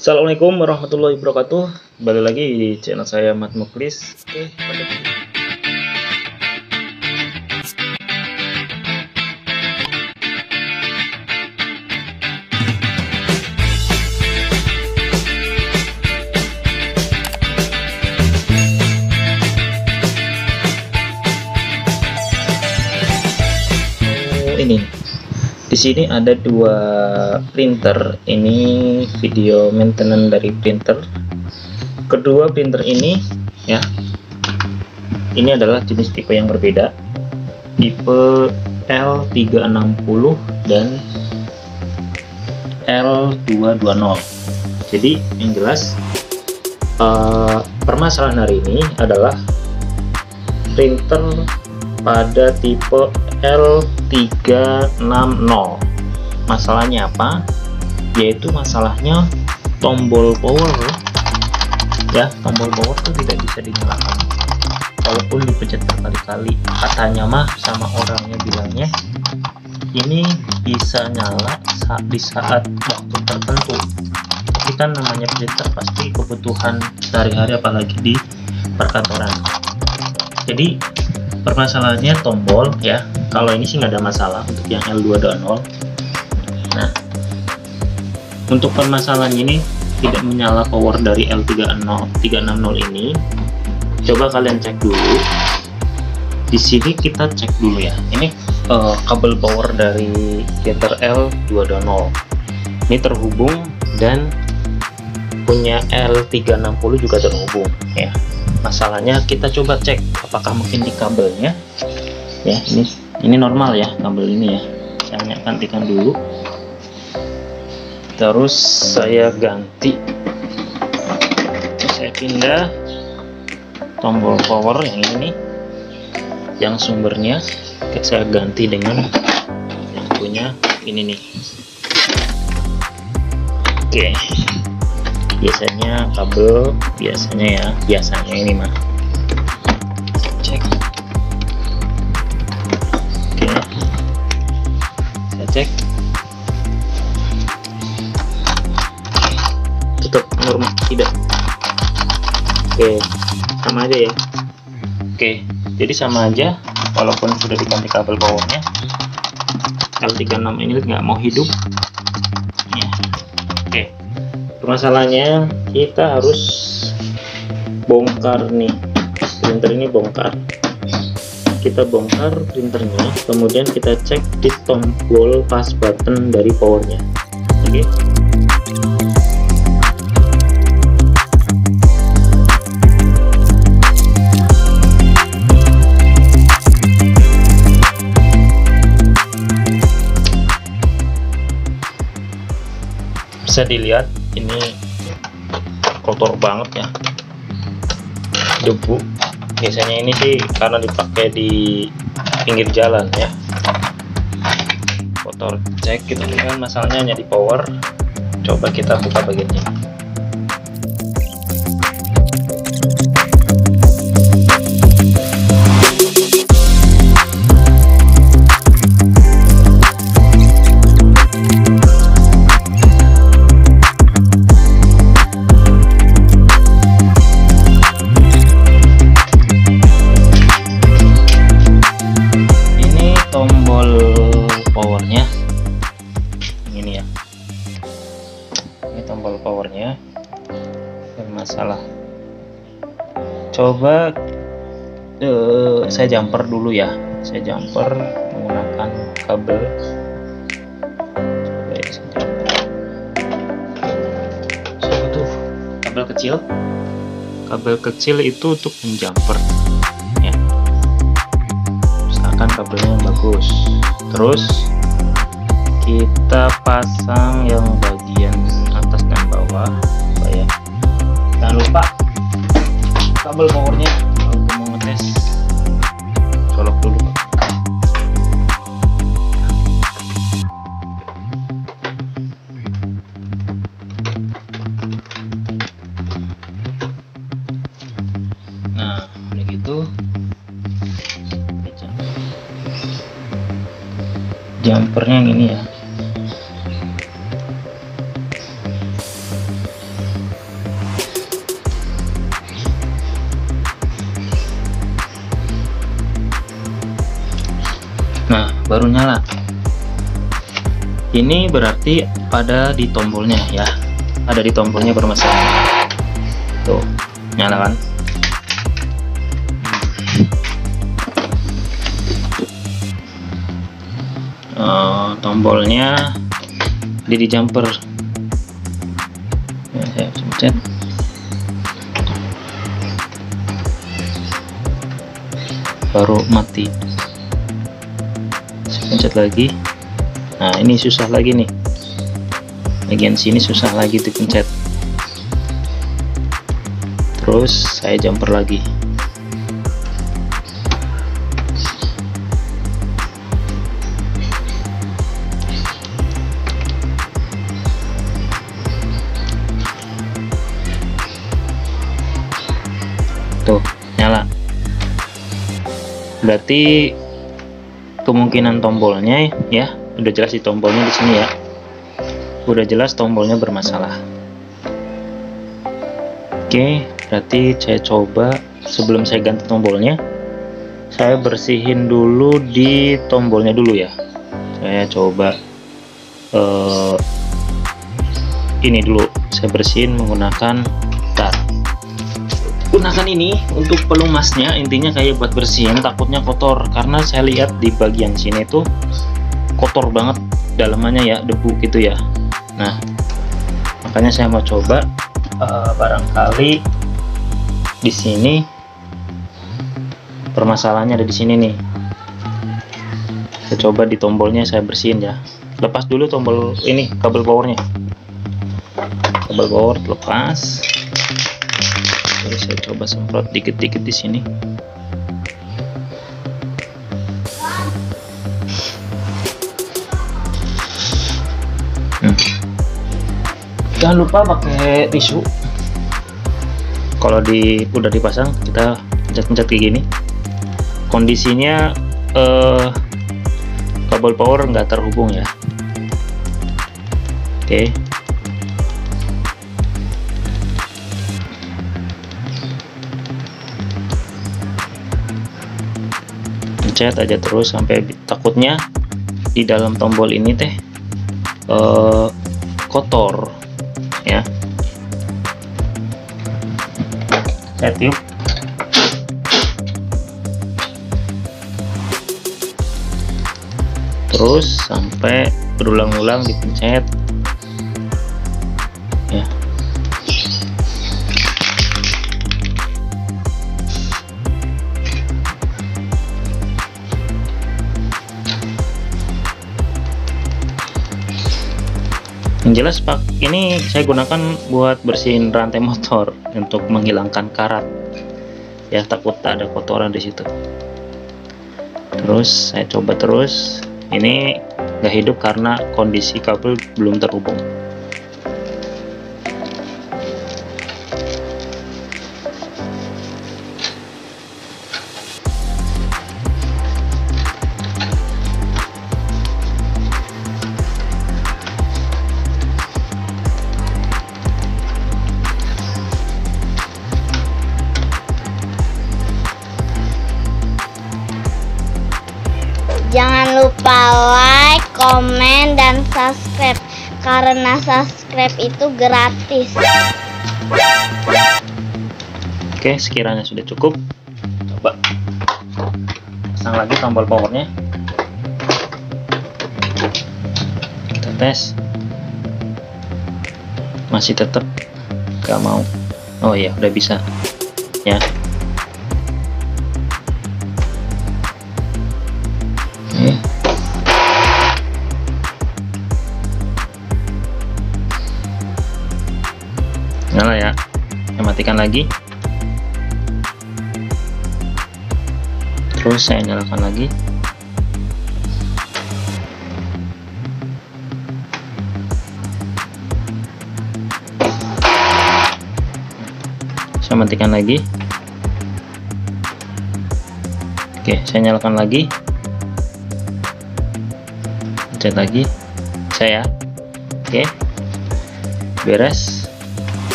Assalamualaikum warahmatullahi wabarakatuh. Kembali lagi di channel saya Mat Muklis. Oke, pada Oh, ini di sini ada dua printer. Ini video maintenance dari printer. Kedua printer ini ya. Ini adalah jenis tipe yang berbeda. Tipe L360 dan L220 jadi yang jelas eh, permasalahan hari ini adalah printer pada tipe L360 masalahnya apa? Yaitu masalahnya tombol power. Ya tombol power itu tidak bisa dinyalakan. Walaupun dipencet berkali-kali. Katanya mah sama orangnya bilangnya ini bisa nyala saat di saat waktu tertentu. Tapi kan namanya printer pasti kebutuhan sehari-hari apalagi di perkantoran. Jadi permasalahannya tombol ya. Kalau ini sih nggak ada masalah untuk yang L220 nah untuk permasalahan ini tidak menyala power dari L360 360 ini. Coba kalian cek dulu. Di sini kita cek dulu ya. Ini uh, kabel power dari printer L220 ini terhubung dan punya L360 juga terhubung ya masalahnya kita coba cek apakah mungkin di kabelnya. Ya ini ini normal ya kabel ini ya. Saya gantikan dulu. Terus saya ganti. Saya pindah tombol power yang ini yang sumbernya. Saya ganti dengan yang punya ini nih. Oke biasanya kabel biasanya ya biasanya ini mah cek. Oke. Saya cek. Tetap normal tidak. Oke sama aja ya. Oke jadi sama aja walaupun sudah diganti kabel powernya L36 ini nggak mau hidup permasalahannya kita harus bongkar nih. Printer ini bongkar. Kita bongkar printernya kemudian kita cek di tombol fast button dari powernya. Oke. Bisa dilihat ini kotor banget ya. Debu. Biasanya ini sih karena dipakai di pinggir jalan ya. Kotor cek kita lihat masalahnya hanya di power. Coba kita buka bagian ini bermasalah coba eh, saya jumper dulu ya. Saya jumper menggunakan kabel. Coba ya saya jumper. Kabel kecil. Kabel kecil itu untuk menjumper. Ya. Usahakan kabelnya bagus. Terus kita pasang yang bagian atas dan bawah jangan lupa kabel powernya. Kalau mau ngetes. Colok dulu nah udah gitu. Jumpernya yang ini ya baru nyala. Ini berarti pada di tombolnya ya. Ada di tombolnya bermasalah tuh nyala kan? Uh, tombolnya di di jumper. Ya, saya pencet. Baru mati pencet lagi. Nah ini susah lagi nih. Bagian sini susah lagi dipencet terus saya jumper lagi. Tuh nyala. Berarti kemungkinan tombolnya ya. Udah jelas di tombolnya di sini ya. Udah jelas tombolnya bermasalah. Oke berarti saya coba sebelum saya ganti tombolnya saya bersihin dulu di tombolnya dulu ya. Saya coba uh, ini dulu. Saya bersihin menggunakan gunakan ini untuk pelumasnya intinya kayak buat bersihin takutnya kotor karena saya lihat di bagian sini tuh kotor banget dalamannya ya debu gitu ya. Nah makanya saya mau coba uh, barangkali di sini permasalahannya ada di sini nih. Saya coba di tombolnya saya bersihin ya. Lepas dulu tombol ini kabel powernya. Kabel power lepas saya coba semprot dikit-dikit di sini hmm. jangan lupa pakai tisu kalau di udah dipasang kita pencet-pencet kayak gini kondisinya eh, kabel power nggak terhubung ya oke okay. Pencet aja terus sampai takutnya di dalam tombol ini teh uh, kotor ya. Saya tiup terus sampai berulang-ulang dipencet jelas pak ini saya gunakan buat bersihin rantai motor untuk menghilangkan karat. Ya takut ada kotoran di situ. Terus saya coba terus. Ini nggak hidup karena kondisi kabel belum terhubung lupa like, komen, dan subscribe karena subscribe itu gratis. Oke, sekiranya sudah cukup, coba pasang lagi tombol powernya. Kita tes, masih tetap gak mau. Oh iya, udah bisa, ya. Matikan lagi. Terus saya nyalakan lagi. Saya matikan lagi. Oke saya nyalakan lagi. Pencet lagi. Saya. Oke. Beres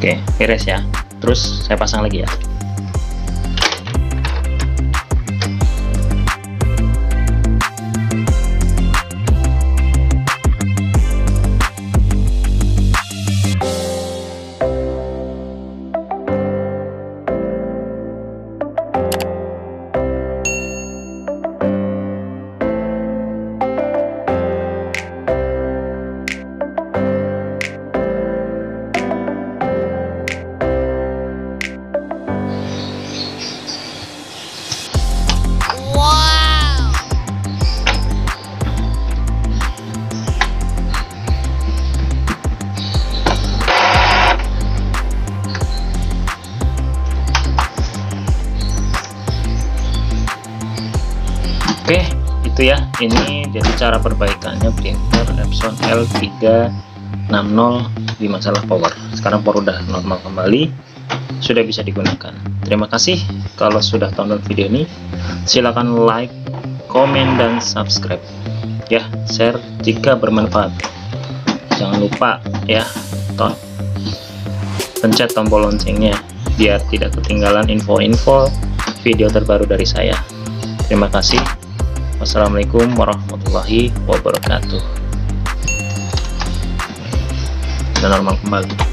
oke beres ya. Terus saya pasang lagi ya Oke, itu ya. Ini jadi cara perbaikannya printer Epson L360 di masalah power. Sekarang power udah normal kembali, sudah bisa digunakan. Terima kasih kalau sudah tonton video ini. Silahkan like, komen, dan subscribe. Ya, share jika bermanfaat. Jangan lupa ya, ton pencet tombol loncengnya biar tidak ketinggalan info-info video terbaru dari saya. Terima kasih. Wassalamualaikum warahmatullahi wabarakatuh. Dan normal kembali.